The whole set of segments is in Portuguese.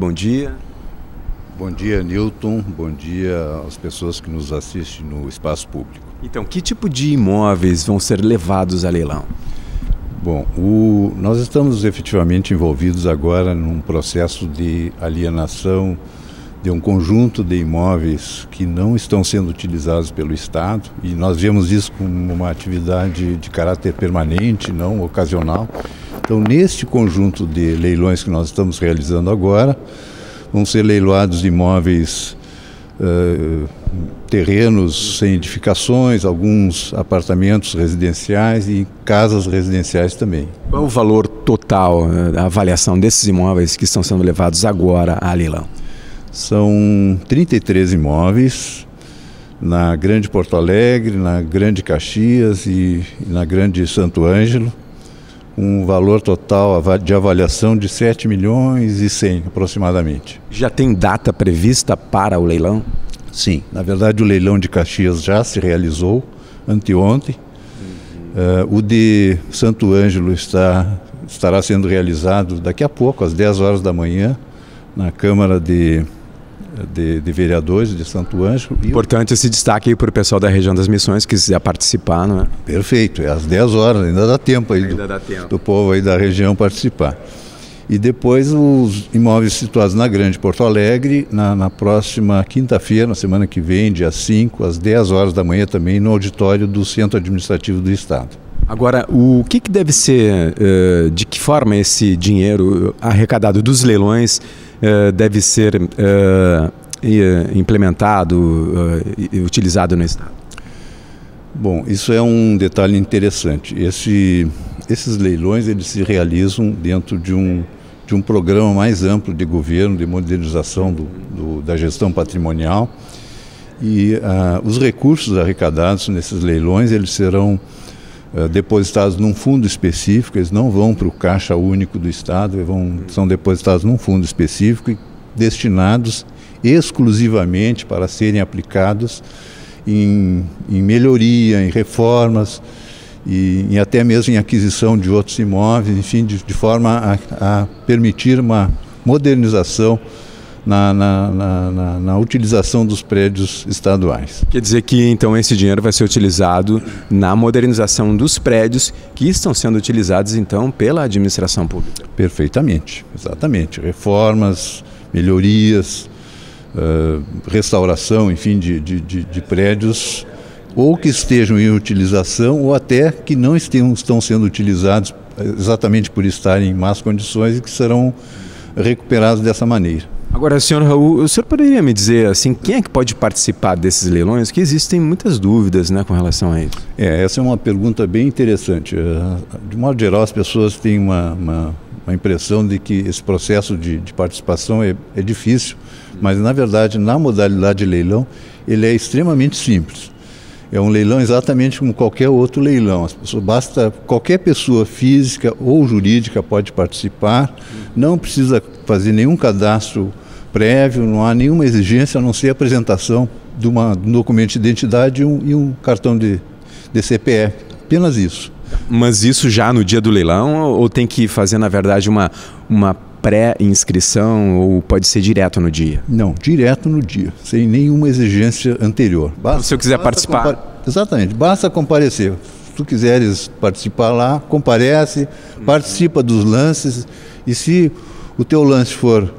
Bom dia. Bom dia, Newton. Bom dia às pessoas que nos assistem no espaço público. Então, que tipo de imóveis vão ser levados a leilão? Bom, o, nós estamos efetivamente envolvidos agora num processo de alienação de um conjunto de imóveis que não estão sendo utilizados pelo Estado e nós vemos isso como uma atividade de caráter permanente, não ocasional. Então, neste conjunto de leilões que nós estamos realizando agora, vão ser leiloados imóveis uh, terrenos sem edificações, alguns apartamentos residenciais e casas residenciais também. Qual é o valor total da avaliação desses imóveis que estão sendo levados agora a leilão? São 33 imóveis na Grande Porto Alegre, na Grande Caxias e na Grande Santo Ângelo, um valor total de avaliação de 7 milhões e 100 aproximadamente. Já tem data prevista para o leilão? Sim, na verdade o leilão de Caxias já se realizou anteontem. Uhum. Uh, o de Santo Ângelo está, estará sendo realizado daqui a pouco, às 10 horas da manhã, na Câmara de, de, de Vereadores de Santo Ângelo. Importante esse destaque aí para o pessoal da região das missões que quiser participar, não é? Perfeito, é às 10 horas, ainda dá tempo aí ainda do, tempo. do povo aí da região participar. E depois os imóveis situados na Grande Porto Alegre, na, na próxima quinta-feira, na semana que vem, dia 5, às 10 horas da manhã, também no auditório do Centro Administrativo do Estado. Agora, o que, que deve ser, uh, de que forma esse dinheiro arrecadado dos leilões uh, deve ser uh, implementado e utilizado no Estado? Bom, isso é um detalhe interessante. Esse, esses leilões eles se realizam dentro de um de um programa mais amplo de governo, de modernização do, do, da gestão patrimonial. E uh, os recursos arrecadados nesses leilões eles serão depositados num fundo específico, eles não vão para o caixa único do Estado, vão, são depositados num fundo específico e destinados exclusivamente para serem aplicados em, em melhoria, em reformas, e, e, até mesmo em aquisição de outros imóveis, enfim, de, de forma a, a, permitir uma modernização na, na, na, na, utilização dos prédios estaduais. Quer dizer que então esse dinheiro vai ser utilizado na modernização dos prédios que estão sendo utilizados então pela administração pública? Perfeitamente, exatamente. Reformas, melhorias, uh, restauração, enfim, de, de, de, de prédios ou que estejam em utilização ou até que não estejam, estão sendo utilizados exatamente por estarem em más condições e que serão recuperados dessa maneira. Agora, senhor Raul, o senhor poderia me dizer assim, quem é que pode participar desses leilões? Que existem muitas dúvidas né, com relação a isso. É, essa é uma pergunta bem interessante. É, de modo geral, as pessoas têm uma, uma, uma impressão de que esse processo de, de participação é, é difícil, mas na verdade, na modalidade de leilão, ele é extremamente simples. É um leilão exatamente como qualquer outro leilão. As pessoas, basta qualquer pessoa física ou jurídica pode participar, não precisa fazer nenhum cadastro prévio, não há nenhuma exigência a não ser a apresentação de, uma, de um documento de identidade e um, e um cartão de, de CPF. Apenas isso. Mas isso já no dia do leilão ou tem que fazer, na verdade, uma, uma pré-inscrição ou pode ser direto no dia? Não, direto no dia, sem nenhuma exigência anterior. Basta, Se eu quiser participar? Exatamente, basta comparecer. Se tu quiseres participar lá, comparece, uhum. participa dos lances e se o teu lance for uhum.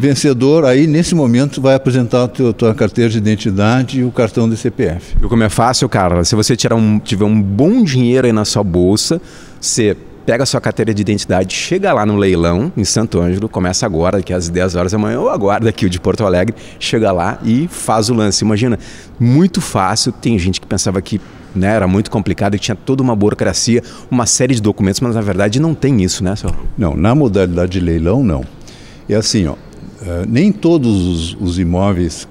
vencedor, aí nesse momento vai apresentar a tua, tua carteira de identidade e o cartão de CPF. E como é fácil, cara, se você tirar um, tiver um bom dinheiro aí na sua bolsa, você pega sua carteira de identidade, chega lá no leilão em Santo Ângelo, começa agora, que às 10 horas da manhã, ou aguarda aqui o de Porto Alegre, chega lá e faz o lance. Imagina, muito fácil. Tem gente que pensava que né, era muito complicado e tinha toda uma burocracia, uma série de documentos, mas na verdade não tem isso, né, senhor? Não, na modalidade de leilão, não. É assim, ó, uh, nem todos os, os imóveis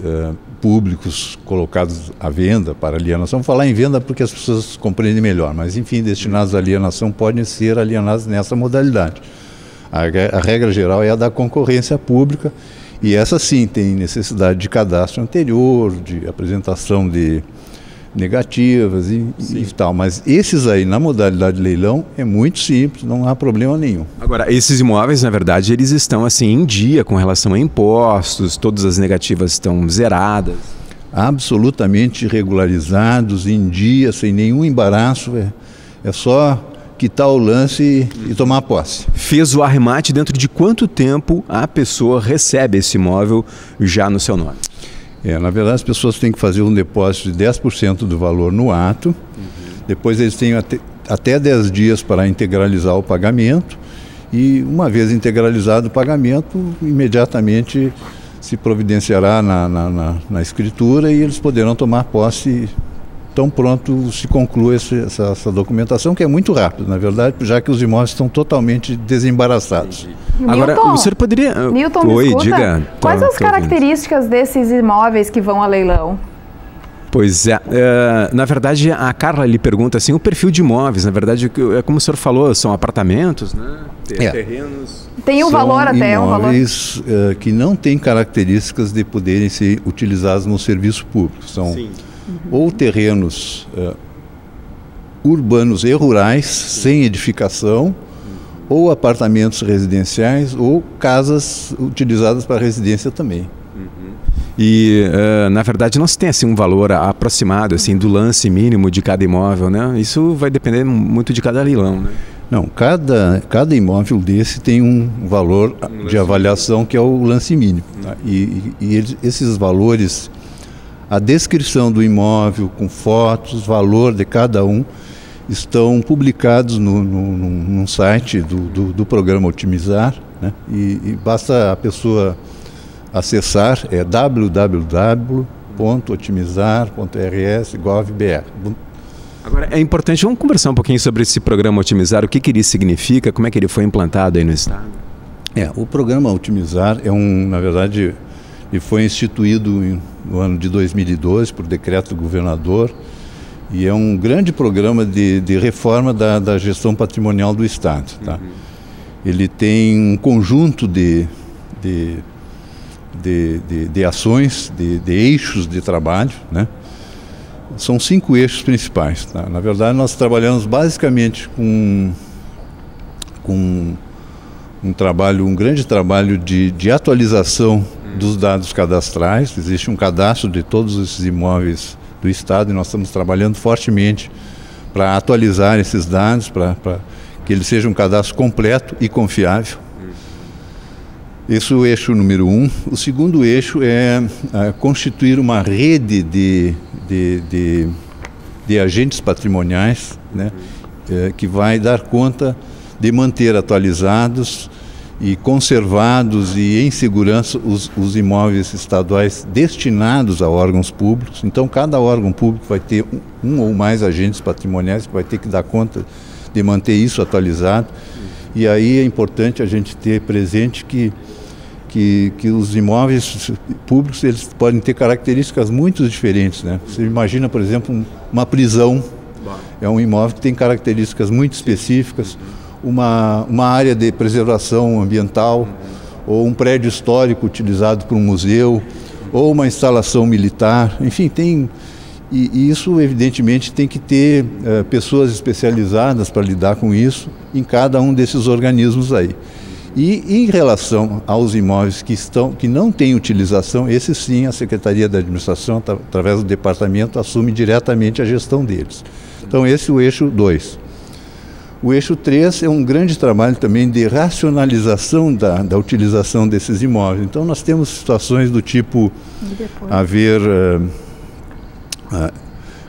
uh, públicos colocados à venda para alienação. Vou falar em venda porque as pessoas compreendem melhor, mas enfim, destinados à alienação podem ser alienados nessa modalidade. A, a regra geral é a da concorrência pública e essa sim tem necessidade de cadastro anterior, de apresentação de, negativas e, e, tal. Mas esses aí, na modalidade de leilão, é muito simples, não há problema nenhum. Agora, esses imóveis, na verdade, eles estão assim em dia com relação a impostos, todas as negativas estão zeradas. Absolutamente regularizados, em dia, sem nenhum embaraço. É, é só quitar o lance e, e tomar posse. Fez o arremate dentro de quanto tempo a pessoa recebe esse imóvel já no seu nome? É, na verdade, as pessoas têm que fazer um depósito de 10% do valor no ato, depois eles têm até, até 10 dias para integralizar o pagamento, e uma vez integralizado o pagamento, imediatamente se providenciará na, na, na, na escritura e eles poderão tomar posse tão pronto se conclui essa, essa, documentação, que é muito rápido, na verdade, já que os imóveis estão totalmente desembaraçados. Agora, Newton, o senhor poderia. Newton, Oi, escuta, diga. Quais tô, as características desses imóveis que vão a leilão? Pois é, é, na verdade a Carla lhe pergunta assim, o perfil de imóveis, na verdade é como o senhor falou, são apartamentos, né? É. terrenos. Tem um valor até, um valor. Uh, que não têm características de poderem ser utilizados no serviço público. São Sim uhum. ou terrenos uh, urbanos e rurais, Sim. sem edificação. Ou apartamentos residenciais, ou casas utilizadas para residência também. Uhum. E, uh, na verdade, não se tem assim, um valor aproximado assim, do lance mínimo de cada imóvel, né? Isso vai depender muito de cada leilão, né? Não, cada, cada imóvel desse tem um valor um de avaliação que é o lance mínimo. Tá? E, e, e eles, esses valores a descrição do imóvel com fotos, valor de cada um, estão publicados no, no, num site do, do, do programa Otimizar. Né? E, e, basta a pessoa acessar, é www.otimizar.rs.gov.br. Agora, é importante, vamos conversar um pouquinho sobre esse programa Otimizar, o que, que ele significa, como é que ele foi implantado aí no Estado? É, o programa Otimizar é um, na verdade, e foi instituído no ano de 2012 por decreto do governador e é um grande programa de, de reforma da, da, gestão patrimonial do Estado. Tá? Uhum. Ele tem um conjunto de, de, de, de, de ações, de, de, eixos de trabalho. Né? São cinco eixos principais. Tá? Na verdade, nós trabalhamos basicamente com, com um trabalho, um grande trabalho de, de atualização dos dados cadastrais. Existe um cadastro de todos esses imóveis do Estado e nós estamos trabalhando fortemente para atualizar esses dados, para que ele seja um cadastro completo e confiável. Esse é o eixo número um. O segundo eixo é, é constituir uma rede de, de, de, de agentes patrimoniais né, é, que vai dar conta de manter atualizados e conservados e em segurança os, os, imóveis estaduais destinados a órgãos públicos. Então, cada órgão público vai ter um, um, ou mais agentes patrimoniais que vai ter que dar conta de manter isso atualizado. E aí é importante a gente ter presente que, que, que os imóveis públicos eles podem ter características muito diferentes. Né? Você imagina, por exemplo, uma prisão. É um imóvel que tem características muito específicas uma, uma área de preservação ambiental, ou um prédio histórico utilizado para um museu, ou uma instalação militar, enfim, tem. E, isso, evidentemente, tem que ter uh, pessoas especializadas para lidar com isso em cada um desses organismos aí. E em relação aos imóveis que, estão, que não têm utilização, esses sim a Secretaria da Administração, através do departamento, assume diretamente a gestão deles. Então, esse é o eixo 2. O eixo 3 é um grande trabalho também de racionalização da, da utilização desses imóveis. Então, nós temos situações do tipo haver uh, uh,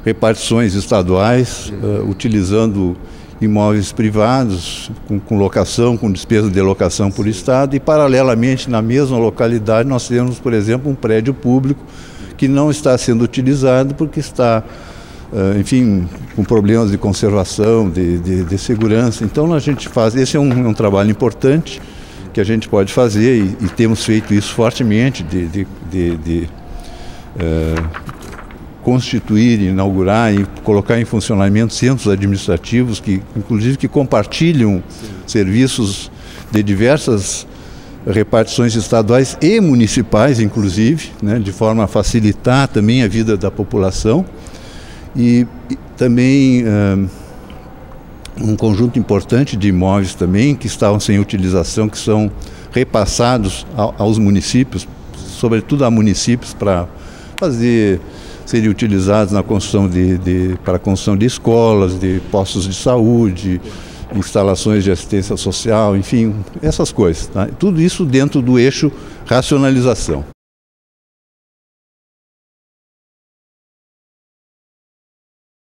repartições estaduais uh, utilizando imóveis privados, com, com, locação, com despesa de locação por Estado, e paralelamente na mesma localidade nós temos, por exemplo, um prédio público que não está sendo utilizado porque está enfim, com problemas de conservação, de, de, de, segurança. Então a gente faz, esse é um, é um trabalho importante que a gente pode fazer e, e temos feito isso fortemente de, de, uh, constituir, inaugurar e colocar em funcionamento centros administrativos que, inclusive, que compartilham Sim. serviços de diversas repartições estaduais e municipais, inclusive, né, de forma a facilitar também a vida da população. E, e também um conjunto importante de imóveis também que estavam sem utilização, que são repassados aos municípios, sobretudo a municípios, para fazer serem utilizados na construção de, de, para a construção de escolas, de postos de saúde, instalações de assistência social, enfim, essas coisas. Tá? Tudo isso dentro do eixo racionalização.